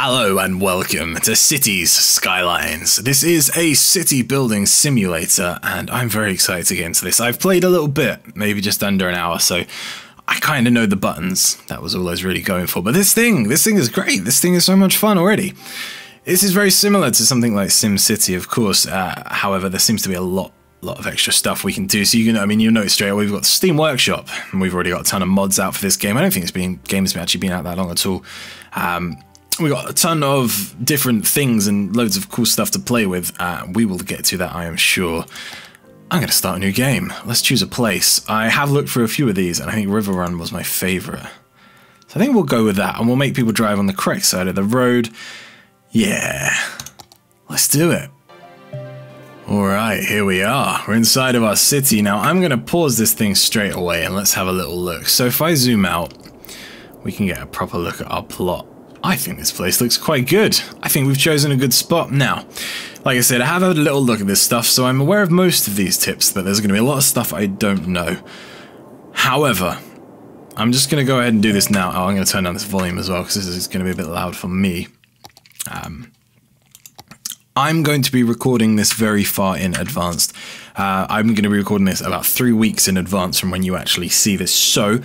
Hello and welcome to Cities Skylines. This is a city building simulator and I'm very excited to get into this. I've played a little bit, maybe just under an hour, so I kind of know the buttons. That was all I was really going for. But this thing, this thing is great. This thing is so much fun already. This is very similar to something like SimCity, of course. Uh, however, there seems to be a lot lot of extra stuff we can do. So you can, I mean, you'll notice straight away we've got Steam Workshop, and we've already got a ton of mods out for this game. I don't think it's been game has actually been out that long at all. Um, we got a ton of different things and loads of cool stuff to play with. Uh, we will get to that, I am sure. I'm going to start a new game. Let's choose a place. I have looked for a few of these, and I think River Run was my favourite. So I think we'll go with that, and we'll make people drive on the correct side of the road. Yeah, let's do it. Alright, here we are. We're inside of our city. Now, I'm going to pause this thing straight away, and let's have a little look. So if I zoom out, we can get a proper look at our plot. I think this place looks quite good. I think we've chosen a good spot. Now, like I said, I have had a little look at this stuff, so I'm aware of most of these tips, but there's going to be a lot of stuff I don't know. However, I'm just going to go ahead and do this now. Oh, I'm going to turn down this volume as well, because this is going to be a bit loud for me. Um, I'm going to be recording this very far in advance. Uh, I'm going to be recording this about three weeks in advance from when you actually see this. So,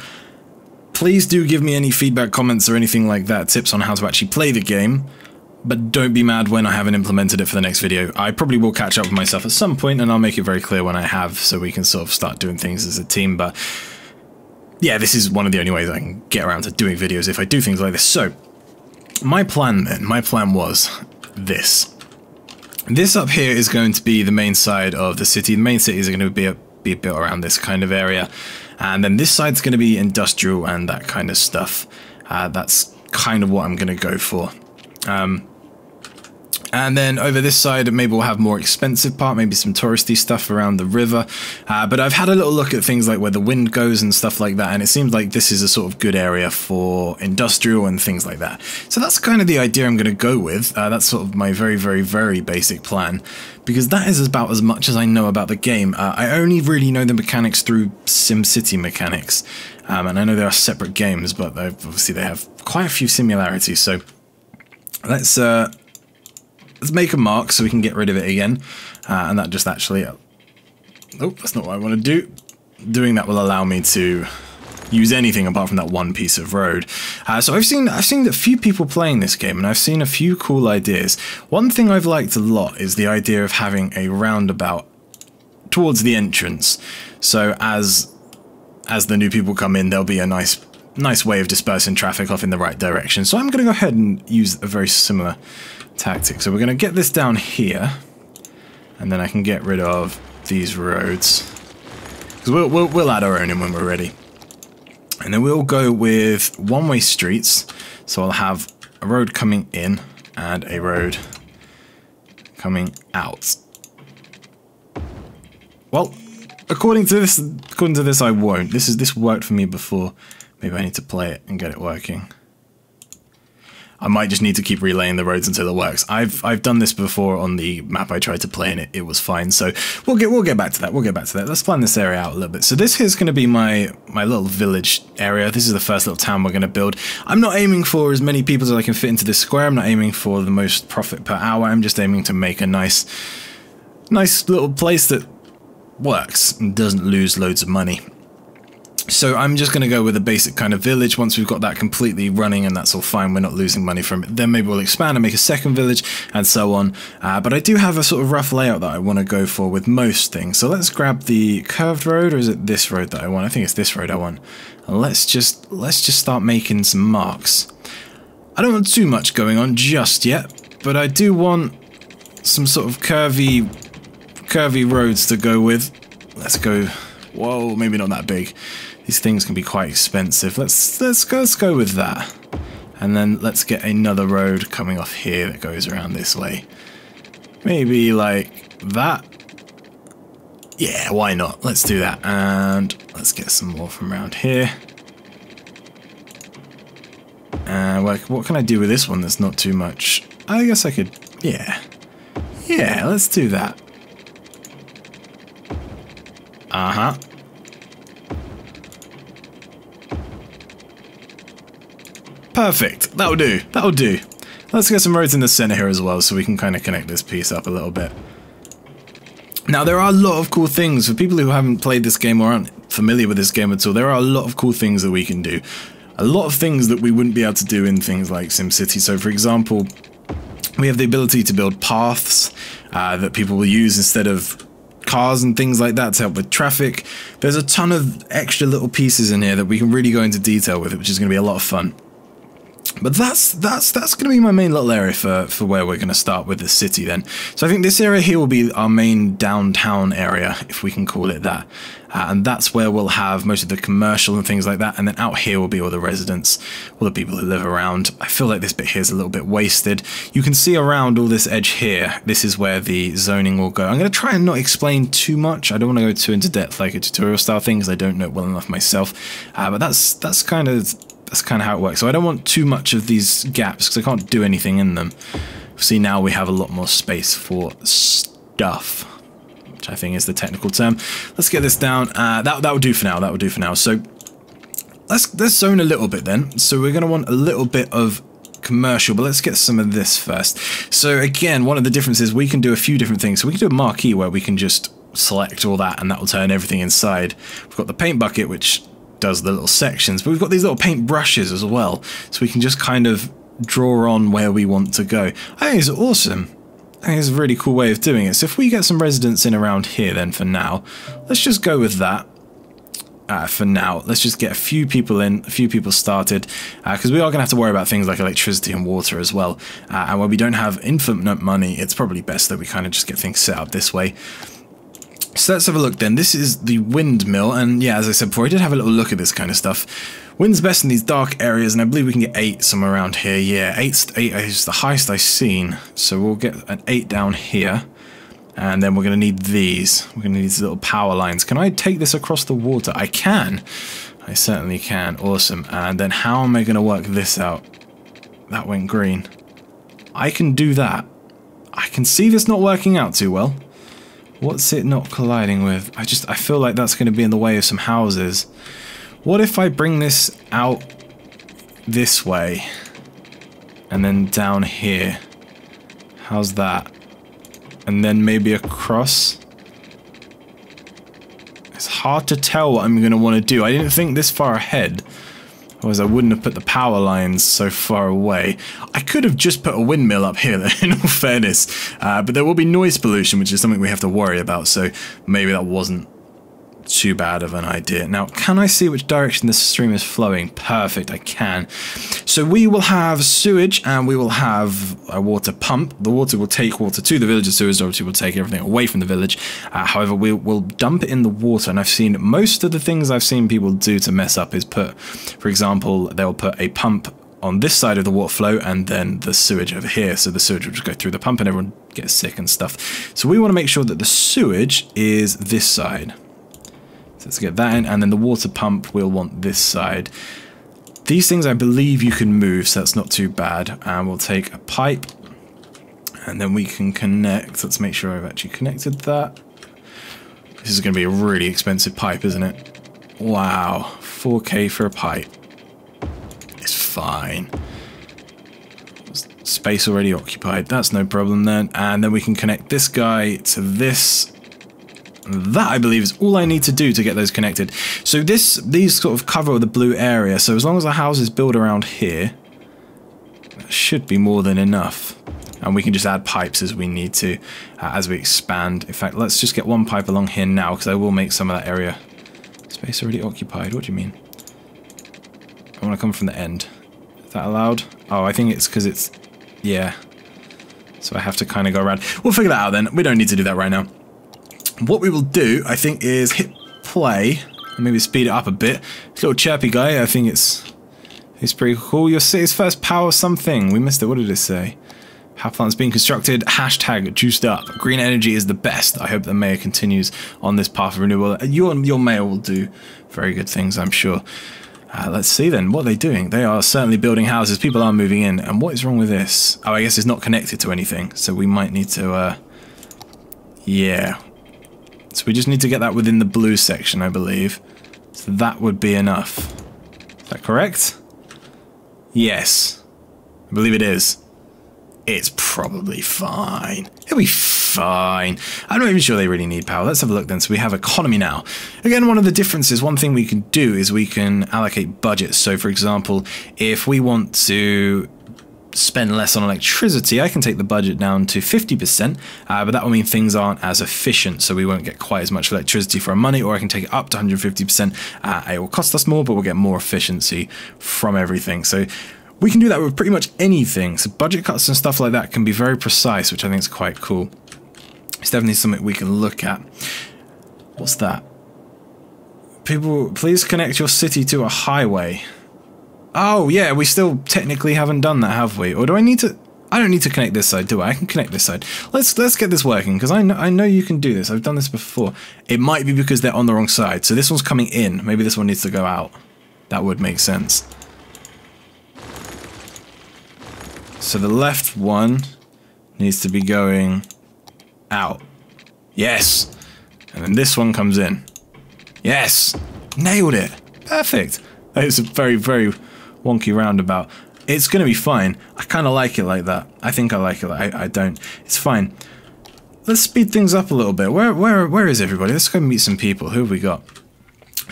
Please do give me any feedback, comments, or anything like that, tips on how to actually play the game. But don't be mad when I haven't implemented it for the next video. I probably will catch up with myself at some point, and I'll make it very clear when I have, so we can sort of start doing things as a team. But yeah, this is one of the only ways I can get around to doing videos if I do things like this. So, my plan then, my plan was this. This up here is going to be the main side of the city. The main cities are going to be, a, be built around this kind of area. And then this side's going to be industrial and that kind of stuff. Uh, that's kind of what I'm going to go for. Um, and then over this side, maybe we'll have more expensive part, maybe some touristy stuff around the river. Uh, but I've had a little look at things like where the wind goes and stuff like that, and it seems like this is a sort of good area for industrial and things like that. So that's kind of the idea I'm going to go with. Uh, that's sort of my very, very, very basic plan, because that is about as much as I know about the game. Uh, I only really know the mechanics through SimCity mechanics, um, and I know they are separate games, but obviously they have quite a few similarities. So let's uh, Let's make a mark so we can get rid of it again. Uh, and that just actually... Oh, that's not what I want to do. Doing that will allow me to use anything apart from that one piece of road. Uh, so I've seen I've seen a few people playing this game and I've seen a few cool ideas. One thing I've liked a lot is the idea of having a roundabout towards the entrance. So as as the new people come in, there'll be a nice nice way of dispersing traffic off in the right direction. So I'm going to go ahead and use a very similar tactic. So we're going to get this down here, and then I can get rid of these roads. Because we'll, we'll, we'll add our own in when we're ready. And then we'll go with one-way streets. So I'll have a road coming in and a road coming out. Well, according to this, according to this, I won't. This is this worked for me before. Maybe I need to play it and get it working. I might just need to keep relaying the roads until it works. I've I've done this before on the map I tried to play and it, it was fine. So we'll get we'll get back to that. We'll get back to that. Let's plan this area out a little bit. So this is going to be my my little village area. This is the first little town we're going to build. I'm not aiming for as many people as I can fit into this square. I'm not aiming for the most profit per hour. I'm just aiming to make a nice nice little place that works and doesn't lose loads of money. So I'm just going to go with a basic kind of village. Once we've got that completely running and that's all fine, we're not losing money from it. Then maybe we'll expand and make a second village and so on. Uh, but I do have a sort of rough layout that I want to go for with most things. So let's grab the curved road or is it this road that I want? I think it's this road I want. And let's just, let's just start making some marks. I don't want too much going on just yet, but I do want some sort of curvy, curvy roads to go with. Let's go, whoa, maybe not that big. These things can be quite expensive. Let's let's go let's go with that. And then let's get another road coming off here that goes around this way. Maybe like that. Yeah, why not? Let's do that. And let's get some more from around here. And uh, what can I do with this one that's not too much? I guess I could, yeah. Yeah, let's do that. Uh-huh. Perfect. That'll do. That'll do. Let's get some roads in the center here as well so we can kind of connect this piece up a little bit. Now, there are a lot of cool things. For people who haven't played this game or aren't familiar with this game at all, there are a lot of cool things that we can do. A lot of things that we wouldn't be able to do in things like SimCity. So, for example, we have the ability to build paths uh, that people will use instead of cars and things like that to help with traffic. There's a ton of extra little pieces in here that we can really go into detail with, which is going to be a lot of fun. But that's that's that's going to be my main little area for, for where we're going to start with the city then. So I think this area here will be our main downtown area, if we can call it that. Uh, and that's where we'll have most of the commercial and things like that. And then out here will be all the residents, all the people who live around. I feel like this bit here is a little bit wasted. You can see around all this edge here, this is where the zoning will go. I'm going to try and not explain too much. I don't want to go too into depth like a tutorial style thing because I don't know it well enough myself. Uh, but that's that's kind of that's kind of how it works. So I don't want too much of these gaps because I can't do anything in them. See, now we have a lot more space for stuff, which I think is the technical term. Let's get this down. Uh, that, that will do for now. That will do for now. So let's, let's zone a little bit then. So we're going to want a little bit of commercial, but let's get some of this first. So again, one of the differences, we can do a few different things. So we can do a marquee where we can just select all that and that will turn everything inside. We've got the paint bucket, which does the little sections, but we've got these little paint brushes as well, so we can just kind of draw on where we want to go. I think it's awesome. I think it's a really cool way of doing it. So if we get some residents in around here then for now, let's just go with that. Uh, for now, let's just get a few people in, a few people started, because uh, we are going to have to worry about things like electricity and water as well. Uh, and when we don't have infinite money, it's probably best that we kind of just get things set up this way. So let's have a look then. This is the windmill, and yeah, as I said before, I did have a little look at this kind of stuff. Wind's best in these dark areas, and I believe we can get 8 somewhere around here. Yeah, 8, eight is the highest I've seen. So we'll get an 8 down here. And then we're going to need these. We're going to need these little power lines. Can I take this across the water? I can. I certainly can. Awesome. And then how am I going to work this out? That went green. I can do that. I can see this not working out too well. What's it not colliding with? I just, I feel like that's going to be in the way of some houses. What if I bring this out this way? And then down here. How's that? And then maybe across? It's hard to tell what I'm going to want to do. I didn't think this far ahead. Otherwise I wouldn't have put the power lines so far away. Could have just put a windmill up here, in all fairness. Uh, but there will be noise pollution, which is something we have to worry about, so maybe that wasn't too bad of an idea. Now, can I see which direction the stream is flowing? Perfect, I can. So we will have sewage and we will have a water pump. The water will take water to the village. The sewage obviously will take everything away from the village. Uh, however, we will dump it in the water. And I've seen most of the things I've seen people do to mess up is put, for example, they'll put a pump on this side of the water flow and then the sewage over here. So the sewage will just go through the pump and everyone gets sick and stuff. So we want to make sure that the sewage is this side. So let's get that in, and then the water pump we'll want this side. These things I believe you can move, so that's not too bad. And we'll take a pipe, and then we can connect. Let's make sure I've actually connected that. This is going to be a really expensive pipe, isn't it? Wow, 4k for a pipe. Fine. Space already occupied, that's no problem then. And then we can connect this guy to this that, I believe, is all I need to do to get those connected. So this, these sort of cover the blue area, so as long as the house is built around here, that should be more than enough. And we can just add pipes as we need to, uh, as we expand. In fact, let's just get one pipe along here now, because I will make some of that area. Space already occupied, what do you mean? I want to come from the end. That allowed? Oh, I think it's because it's... Yeah. So I have to kind of go around. We'll figure that out then. We don't need to do that right now. What we will do, I think, is hit play and maybe speed it up a bit. This little chirpy guy, I think it's it's pretty cool. Your city's first power something. We missed it. What did it say? Power plant's being constructed. Hashtag juiced up. Green energy is the best. I hope the mayor continues on this path of renewal. Your your mayor will do very good things, I'm sure. Uh, let's see then. What are they doing? They are certainly building houses. People are moving in. And what is wrong with this? Oh, I guess it's not connected to anything. So we might need to... Uh, yeah, so we just need to get that within the blue section, I believe. So that would be enough. Is that correct? Yes. I believe it is. It's probably fine. It'll be fine. I'm not even sure they really need power. Let's have a look then. So we have economy now. Again, one of the differences, one thing we can do is we can allocate budgets. So for example, if we want to spend less on electricity, I can take the budget down to 50%, uh, but that will mean things aren't as efficient, so we won't get quite as much electricity for our money, or I can take it up to 150%. Uh, it will cost us more, but we'll get more efficiency from everything. So we can do that with pretty much anything. So budget cuts and stuff like that can be very precise, which I think is quite cool. It's definitely something we can look at. What's that? People, please connect your city to a highway. Oh, yeah, we still technically haven't done that, have we? Or do I need to... I don't need to connect this side, do I? I can connect this side. Let's let's get this working, because I know, I know you can do this. I've done this before. It might be because they're on the wrong side. So this one's coming in. Maybe this one needs to go out. That would make sense. So the left one needs to be going out. Yes! And then this one comes in. Yes! Nailed it! Perfect! Is a very, very wonky roundabout. It's going to be fine. I kind of like it like that. I think I like it. I, I don't. It's fine. Let's speed things up a little bit. Where, where, where is everybody? Let's go meet some people. Who have we got?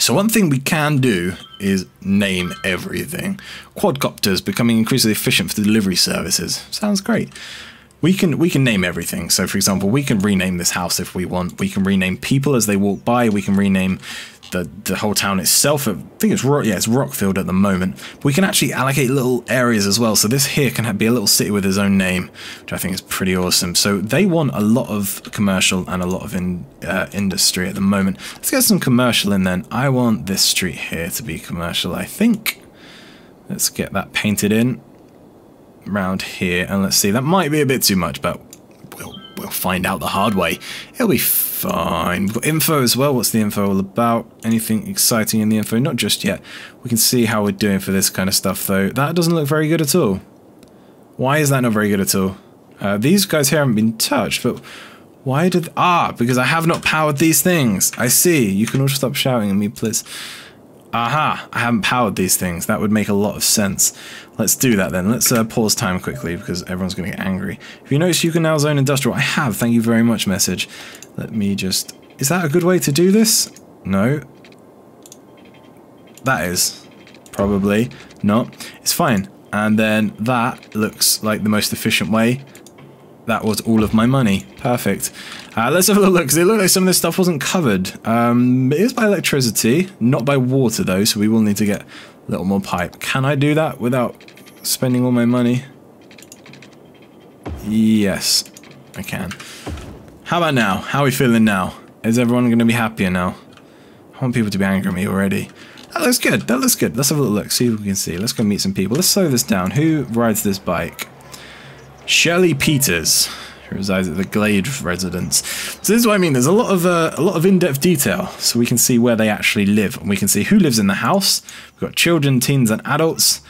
So one thing we can do is name everything. Quadcopters becoming increasingly efficient for delivery services. Sounds great. We can we can name everything. So for example, we can rename this house if we want. We can rename people as they walk by. We can rename the the whole town itself. I think it's yeah, it's Rockfield at the moment. We can actually allocate little areas as well. So this here can be a little city with its own name, which I think is pretty awesome. So they want a lot of commercial and a lot of in, uh, industry at the moment. Let's get some commercial in then. I want this street here to be commercial. I think. Let's get that painted in around here and let's see that might be a bit too much but we'll we'll find out the hard way it'll be Fine. We've got info as well. What's the info all about? Anything exciting in the info? Not just yet. We can see how we're doing for this kind of stuff, though. That doesn't look very good at all. Why is that not very good at all? Uh, these guys here haven't been touched, but why did... Ah, because I have not powered these things. I see. You can all stop shouting at me, please. Aha, I haven't powered these things. That would make a lot of sense. Let's do that then. Let's uh, pause time quickly because everyone's going to get angry. If you notice you can now zone industrial, I have. Thank you very much, message. Let me just... Is that a good way to do this? No. That is. Probably not. It's fine. And then that looks like the most efficient way. That was all of my money. Perfect. Uh, let's have a look, because it looked like some of this stuff wasn't covered. Um, it is by electricity, not by water though, so we will need to get a little more pipe. Can I do that without spending all my money? Yes, I can. How about now? How are we feeling now? Is everyone going to be happier now? I want people to be angry at me already. That looks good. That looks good. Let's have a little look. See if we can see. Let's go meet some people. Let's slow this down. Who rides this bike? Shirley Peters, who resides at the Glade residence. So this is what I mean. There's a lot of uh, a lot of in-depth detail, so we can see where they actually live, and we can see who lives in the house. We've got children, teens, and adults,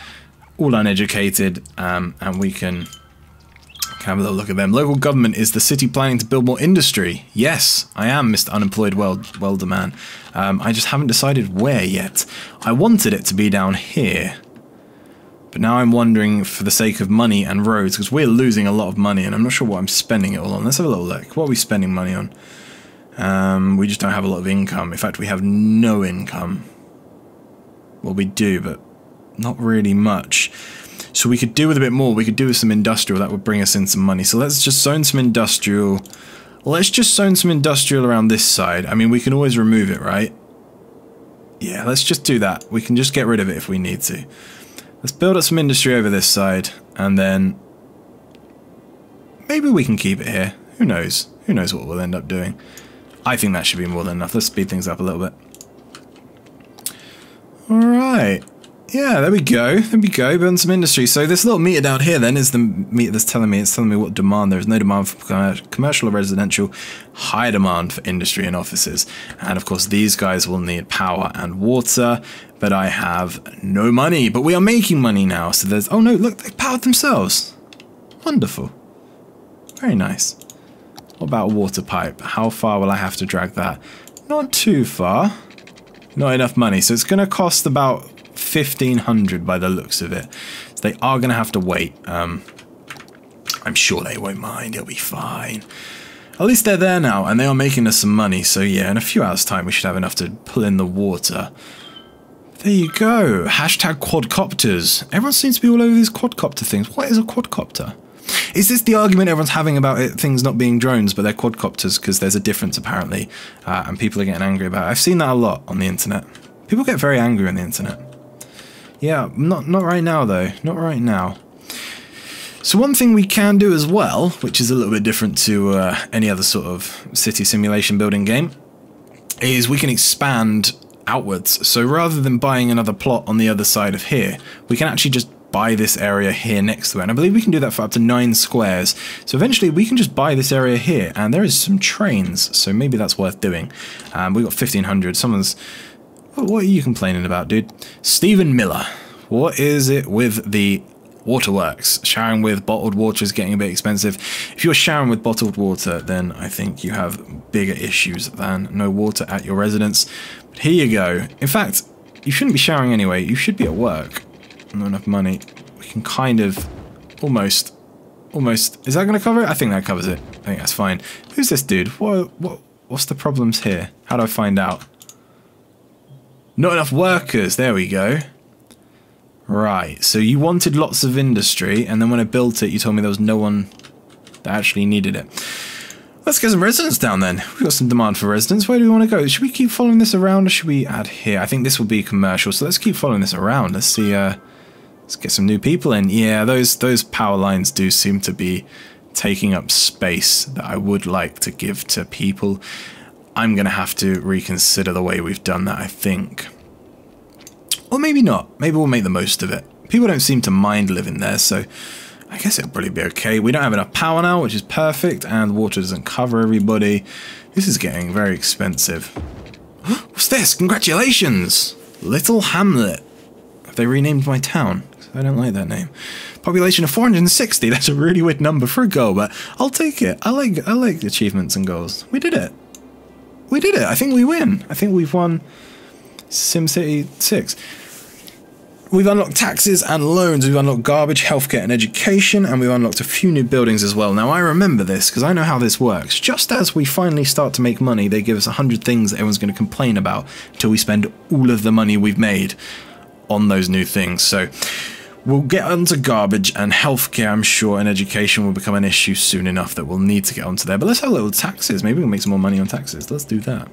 all uneducated, um, and we can have a little look at them. Local government is the city planning to build more industry. Yes, I am Mr. Unemployed Weld Welder Man. Um, I just haven't decided where yet. I wanted it to be down here. But now I'm wondering for the sake of money and roads, because we're losing a lot of money and I'm not sure what I'm spending it all on. Let's have a little look. What are we spending money on? Um, we just don't have a lot of income. In fact, we have no income. Well, we do, but not really much. So we could do with a bit more. We could do with some industrial. That would bring us in some money. So let's just zone some industrial. Let's just zone some industrial around this side. I mean, we can always remove it, right? Yeah, let's just do that. We can just get rid of it if we need to. Let's build up some industry over this side. And then... Maybe we can keep it here. Who knows? Who knows what we'll end up doing. I think that should be more than enough. Let's speed things up a little bit. Alright. Yeah, there we go. There we go. Building some industry. So this little meter down here then is the meter that's telling me it's telling me what demand there is. No demand for commercial or residential. High demand for industry and offices. And of course these guys will need power and water. But I have no money. But we are making money now. So there's... Oh no, look, they powered themselves. Wonderful. Very nice. What about water pipe? How far will I have to drag that? Not too far. Not enough money. So it's going to cost about 1500 by the looks of it. So they are going to have to wait. Um, I'm sure they won't mind. It'll be fine. At least they're there now, and they are making us some money. So yeah, in a few hours' time, we should have enough to pull in the water. There you go. Hashtag quadcopters. Everyone seems to be all over these quadcopter things. What is a quadcopter? Is this the argument everyone's having about it, things not being drones, but they're quadcopters because there's a difference apparently, uh, and people are getting angry about it? I've seen that a lot on the internet. People get very angry on the internet. Yeah, not not right now though. Not right now. So one thing we can do as well, which is a little bit different to uh, any other sort of city simulation building game, is we can expand outwards. So rather than buying another plot on the other side of here, we can actually just buy this area here next to it. And I believe we can do that for up to nine squares. So eventually we can just buy this area here. And there is some trains, so maybe that's worth doing. Um, we got 1500. Someone's... What are you complaining about, dude? Stephen Miller. What is it with the waterworks. Showering with bottled water is getting a bit expensive. If you're showering with bottled water, then I think you have bigger issues than no water at your residence. But here you go. In fact, you shouldn't be showering anyway. You should be at work. Not enough money. We can kind of almost almost is that going to cover it? I think that covers it. I think that's fine. Who's this dude? What what what's the problems here? How do I find out? Not enough workers. There we go. Right, so you wanted lots of industry, and then when I built it, you told me there was no one that actually needed it. Let's get some residents down then. We've got some demand for residents. Where do we want to go? Should we keep following this around, or should we add here? I think this will be commercial, so let's keep following this around. Let's see, uh, let's get some new people in. Yeah, those, those power lines do seem to be taking up space that I would like to give to people. I'm going to have to reconsider the way we've done that, I think. Or maybe not. Maybe we'll make the most of it. People don't seem to mind living there, so I guess it'll probably be okay. We don't have enough power now, which is perfect, and water doesn't cover everybody. This is getting very expensive. What's this? Congratulations! Little Hamlet. Have they renamed my town? I don't like that name. Population of 460. That's a really weird number for a goal, but I'll take it. I like I like achievements and goals. We did it. We did it. I think we win. I think we've won SimCity 6. We've unlocked taxes and loans, we've unlocked garbage, healthcare and education, and we've unlocked a few new buildings as well. Now I remember this because I know how this works. Just as we finally start to make money, they give us a hundred things that everyone's going to complain about until we spend all of the money we've made on those new things. So we'll get onto garbage and healthcare, I'm sure, and education will become an issue soon enough that we'll need to get onto there. But let's have a little taxes. Maybe we can make some more money on taxes. Let's do that.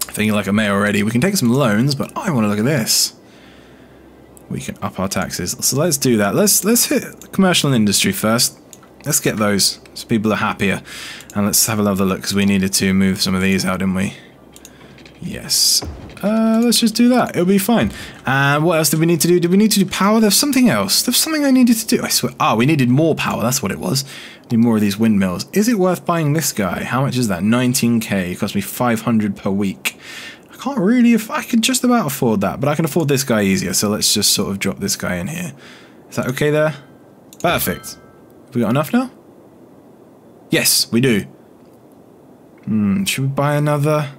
Thinking like a mayor already. We can take some loans, but I want to look at this we can up our taxes. So let's do that. Let's let's hit commercial and industry first. Let's get those so people are happier. And let's have another look because we needed to move some of these out, didn't we? Yes. Uh, let's just do that. It'll be fine. And what else did we need to do? Did we need to do power? There's something else. There's something I needed to do. I swear. Ah, oh, we needed more power. That's what it was. Need more of these windmills. Is it worth buying this guy? How much is that? 19k. It cost me 500 per week I can't really, if I can just about afford that, but I can afford this guy easier, so let's just sort of drop this guy in here. Is that okay there? Perfect. Have we got enough now? Yes, we do. Hmm, should we buy another?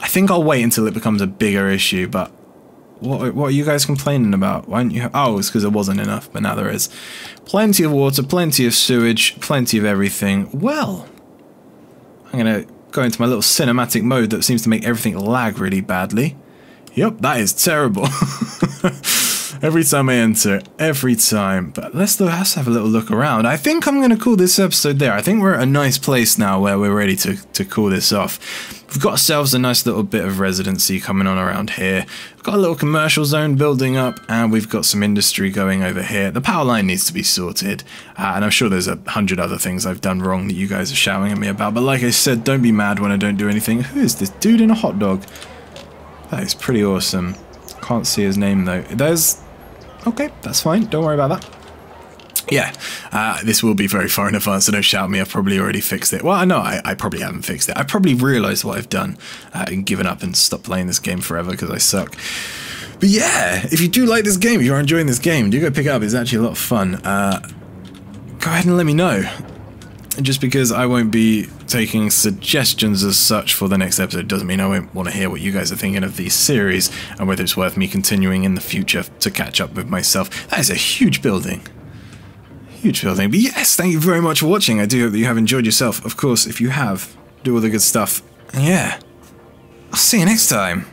I think I'll wait until it becomes a bigger issue, but what, what are you guys complaining about? Why don't you oh, it's because there wasn't enough, but now there is. Plenty of water, plenty of sewage, plenty of everything. Well, I'm going to go into my little cinematic mode that seems to make everything lag really badly. Yep, that is terrible. every time I enter, every time. But let's, let's have a little look around. I think I'm going to call this episode there. I think we're at a nice place now where we're ready to, to call this off. We've got ourselves a nice little bit of residency coming on around here. We've got a little commercial zone building up, and we've got some industry going over here. The power line needs to be sorted, uh, and I'm sure there's a hundred other things I've done wrong that you guys are shouting at me about. But like I said, don't be mad when I don't do anything. Who is this dude in a hot dog? That is pretty awesome. Can't see his name though. There's... Okay, that's fine. Don't worry about that yeah, uh, this will be very far in advance, so don't shout me. I've probably already fixed it. Well, I know I, I probably haven't fixed it. I probably realised what I've done uh, and given up and stopped playing this game forever because I suck. But yeah, if you do like this game, if you are enjoying this game, do go pick it up. It's actually a lot of fun. Uh, go ahead and let me know. Just because I won't be taking suggestions as such for the next episode doesn't mean I won't want to hear what you guys are thinking of these series and whether it's worth me continuing in the future to catch up with myself. That is a huge building huge building. But yes, thank you very much for watching. I do hope that you have enjoyed yourself. Of course, if you have, do all the good stuff. Yeah, I'll see you next time.